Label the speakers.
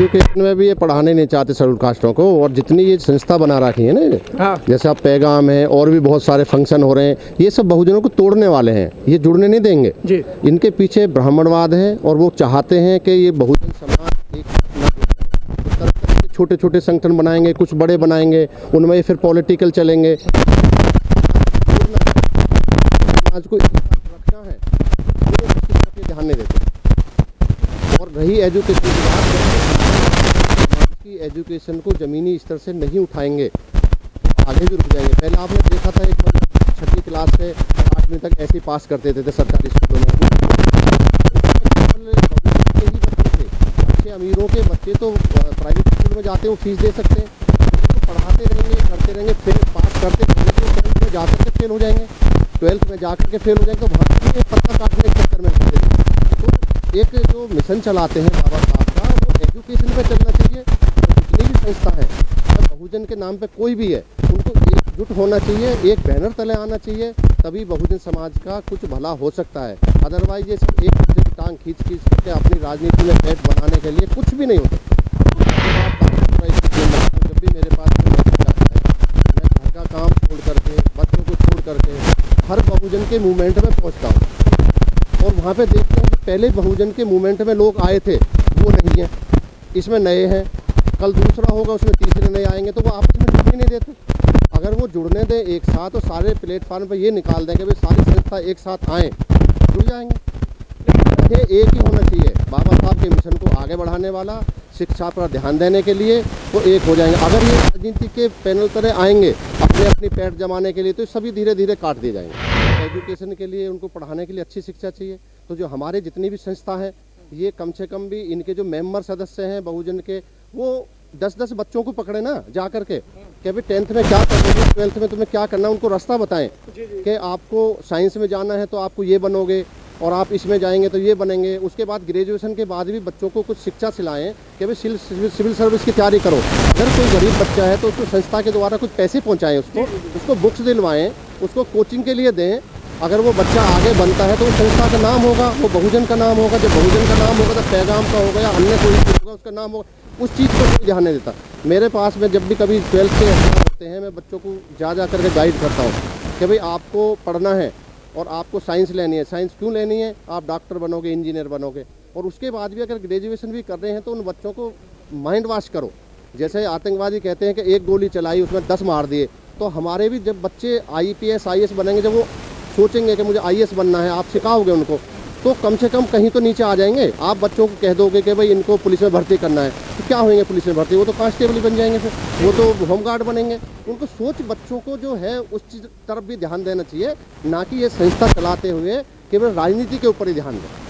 Speaker 1: Education में भी ये पढ़ाने नहीं चाहते शेड्यूल कास्टों को और जितनी ये संस्था बना रखी है ना
Speaker 2: हाँ।
Speaker 1: जैसे आप पैगाम है और भी बहुत सारे फ़ंक्शन हो रहे हैं ये सब बहुजनों को तोड़ने वाले हैं ये जुड़ने नहीं देंगे।
Speaker 2: जी।
Speaker 1: इनके पीछे ब्राह्मणवाद है और वो चाहते हैं कि ये बहुजन समाज एक छोटे छोटे संगठन बनाएँगे कुछ बड़े बनाएँगे उनमें फिर पॉलिटिकल चलेंगे। समाज को रखना है ध्यान नहीं देते। और रही एजुकेशन की बात की एजुकेशन को ज़मीनी स्तर से नहीं उठाएँगे तो आगे भी रुक जाएँगे। पहले आपने देखा था एक छठी क्लास से आठवीं तक ऐसे पास करते थे, थे सरकारी स्कूलों में। अमीरों के बच्चे तो प्राइवेट स्कूल में जाते हैं वो फ़ीस दे सकते हैं। उनको पढ़ाते रहेंगे करते रहेंगे फिर पास करते तो में जाकर के फेल हो जाएँगे। ट्वेल्थ में जाकर के फेल हो जाएँगे तो वहाँ पर भी पत्ता काटने के चक्कर में तो एक जो मिशन चलाते हैं बाबा साहब का वो एजुकेशन पे चलना चाहिए। संस्था है। चाहे बहुजन के नाम पे कोई भी है, उनको एकजुट होना चाहिए, एक बैनर तले आना चाहिए, तभी बहुजन समाज का कुछ भला हो सकता है। अदरवाइज़ ये सब एक दूसरे की टांग खींच खींच के अपनी राजनीति में पेट बनाने के लिए कुछ भी नहीं होता। जब भी मेरे पास मैं घर का काम छोड़ करके, बच्चों को छोड़ करके, हर बहुजन के मूवमेंट में पहुँचता हूँ। और वहाँ पे देखते हैं पहले बहुजन के मूवमेंट में लोग आए थे, वो नहीं है। इसमें नए हैं कल दूसरा होगा, उसमें तीसरे नए आएँगे तो वो आपस में जुड़ने नहीं देते। अगर वो जुड़ने दें एक साथ तो सारे प्लेटफार्म पर ये निकाल दें कि भाई सारी संस्था एक साथ आएँ, जुड़ जाएँगे। ये एक ही होना चाहिए। बाबा साहब के मिशन को आगे बढ़ाने वाला, शिक्षा पर ध्यान देने के लिए वो एक हो जाएँगे। अगर ये राजनीति के पैनल तरह आएँगे, अपने अपनी पैठ जमाने के लिए तो सभी धीरे धीरे काट दिए जाएँगे। एजुकेशन के लिए, उनको पढ़ाने के लिए अच्छी शिक्षा चाहिए। तो जो हमारे जितनी भी संस्था हैं, ये कम से कम भी इनके जो मेंबर सदस्य हैं, बहुजन के वो दस दस बच्चों को पकड़े ना जा करके कि भाई टेंथ में क्या करोगे ट्वेल्थ में तुम्हें क्या करना है उनको रास्ता बताएँ कि आपको साइंस में जाना है तो आपको ये बनोगे और आप इसमें जाएँगे तो ये बनेंगे। उसके बाद ग्रेजुएशन के बाद भी बच्चों को कुछ शिक्षा सिलाएँ कि भाई सिविल सिविल- सिविल सर्विस की तैयारी करो। अगर कोई गरीब बच्चा है तो उसको संस्था के द्वारा कुछ पैसे पहुँचाएँ उसको उसको बुक्स दिलवाएँ उसको कोचिंग के लिए दें। अगर वो बच्चा आगे बनता है तो उस संस्था का नाम होगा वो बहुजन का नाम होगा जब बहुजन का नाम होगा तो पैगाम का होगा या अन्य कोई होगा उसका नाम होगा। उस चीज़ को कोई ध्यान नहीं देता। मेरे पास में जब भी कभी ट्वेल्थ के एग्ज़ाम होते हैं, मैं बच्चों को जा जा करके गाइड करता हूँ कि भाई आपको पढ़ना है और आपको साइंस लेनी है। साइंस क्यों लेनी है? आप डॉक्टर बनोगे इंजीनियर बनोगे। और उसके बाद भी अगर ग्रेजुएशन भी कर रहे हैं तो उन बच्चों को माइंड वॉश करो। जैसे आतंकवादी कहते हैं कि एक गोली चलाई, उसमें दस मार दिए। तो हमारे भी जब बच्चे I P S I S बनेंगे, जब वो सोचेंगे कि मुझे आई एस बनना है, आप सिखाओगे उनको। तो कम से कम कहीं तो नीचे आ जाएँगे। आप बच्चों को कह दोगे कि भाई इनको पुलिस में भर्ती करना है। तो क्या होंगे पुलिस में भर्ती? वो तो कांस्टेबल ही बन जाएँगे फिर। वो तो होमगार्ड बनेंगे। उनको सोच बच्चों को जो है उस चीज़ तरफ़ भी ध्यान देना चाहिए, ना कि ये संस्था चलाते हुए केवल राजनीति के ऊपर ही ध्यान दें।